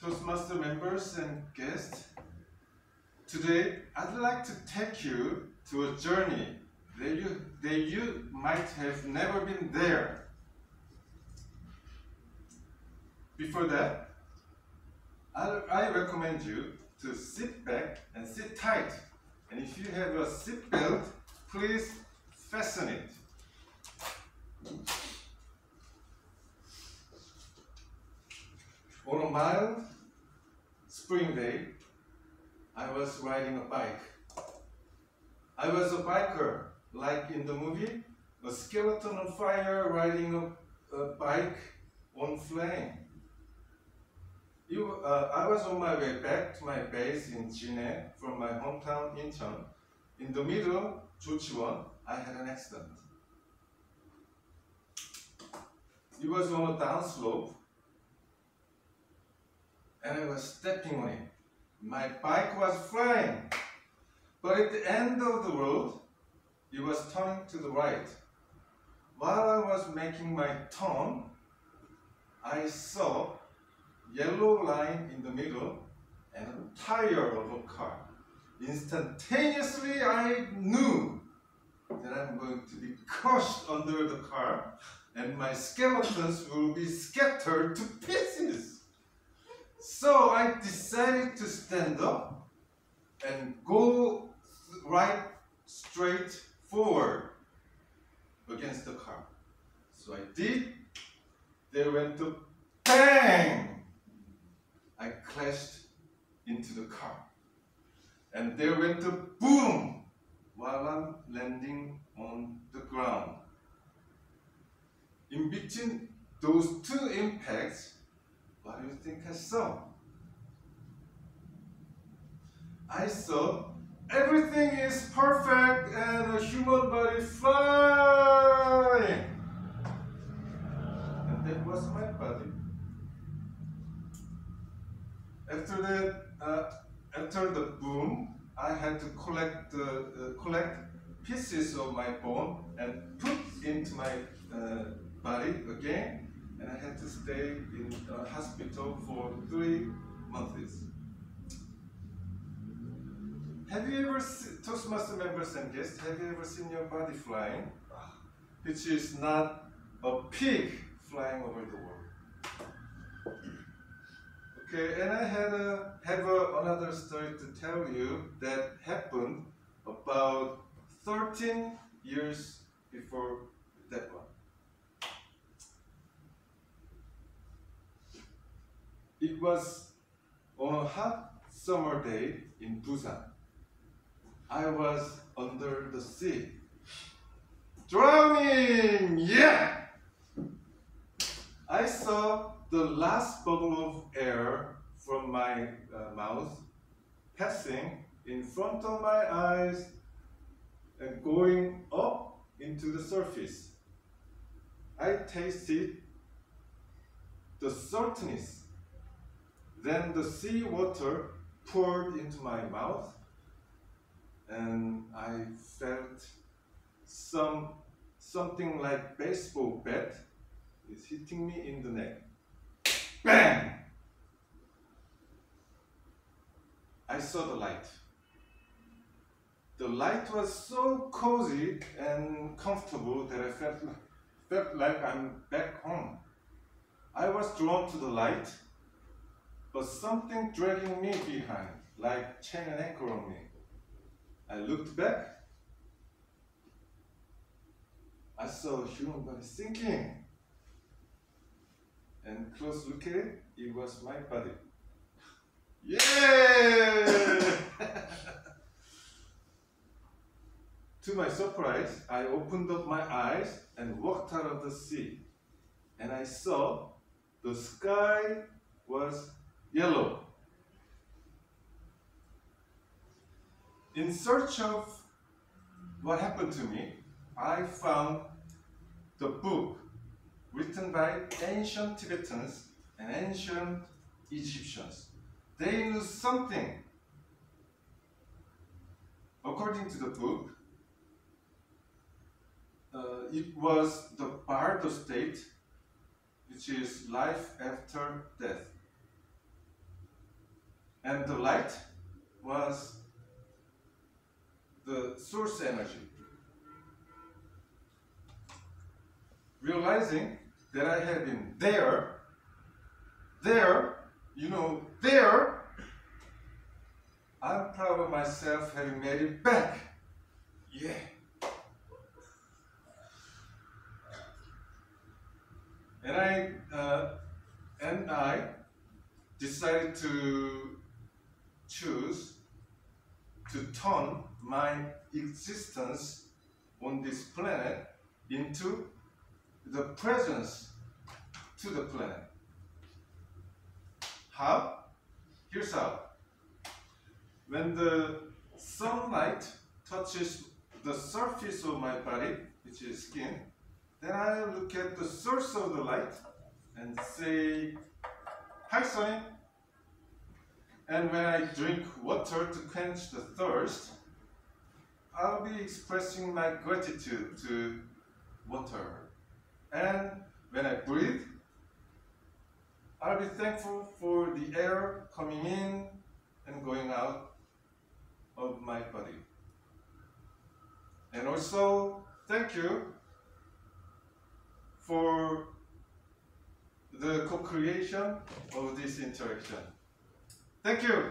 Toastmaster members and guests. Today, I'd like to take you to a journey that you, that you might have never been there. Before that, I, I recommend you to sit back and sit tight. And if you have a seat belt, please fasten it. On a mild spring day, I was riding a bike. I was a biker, like in the movie, a skeleton on fire riding a, a bike on flame. You, uh, I was on my way back to my base in Jinhae from my hometown Incheon. In the middle, Jochiwon, I had an accident. It was on a down slope, and I was stepping on it. My bike was flying, but at the end of the road, it was turning to the right. While I was making my turn, I saw yellow line in the middle and a tire of a car. Instantaneously, I knew that I'm going to be crushed under the car and my skeletons will be scattered to pieces. So I decided to stand up and go right straight forward against the car. So I did. They went to bang! I clashed into the car. And there went a boom while I'm landing on the ground. In between those two impacts, what do you think I saw? I saw everything is perfect and a human body flying. And that was my body. After that, uh, after the boom, I had to collect the uh, collect pieces of my bone and put into my uh, body again, and I had to stay in a hospital for three months. Have you ever, seen, Toastmaster members and guests, have you ever seen your body flying? Which is not a pig flying over the world. Okay, and I had a, have a, another story to tell you that happened about 13 years before that one. It was on a hot summer day in Busan. I was under the sea. Drowning! Yeah! I saw the last bubble of air from my uh, mouth passing in front of my eyes and going up into the surface. I tasted the saltiness. Then the sea water poured into my mouth and I felt some something like baseball bat is hitting me in the neck. Bang! I saw the light. The light was so cozy and comfortable that I felt, felt like I'm back home. I was drawn to the light, but something dragging me behind, like chain and anchor on me. I looked back. I saw a human body sinking. And close look at it, it was my body. Yeah! to my surprise, I opened up my eyes and walked out of the sea. And I saw the sky was yellow. In search of what happened to me, I found the book written by ancient Tibetans and ancient Egyptians. They knew something. According to the book, uh, it was the Bardo state, which is life after death. And the light was the source energy. Realizing that I had been there, there, you know, there, I'm proud of myself having made it back. Yeah. And I uh, and I decided to choose to turn my existence on this planet into the presence to the planet. How? Here's how. When the sunlight touches the surface of my body, which is skin, then I look at the source of the light and say, Hi, Sunny. And when I drink water to quench the thirst, I'll be expressing my gratitude to water. And when I breathe, I'll be thankful for the air coming in and going out of my body. And also, thank you for the co-creation of this interaction. Thank you.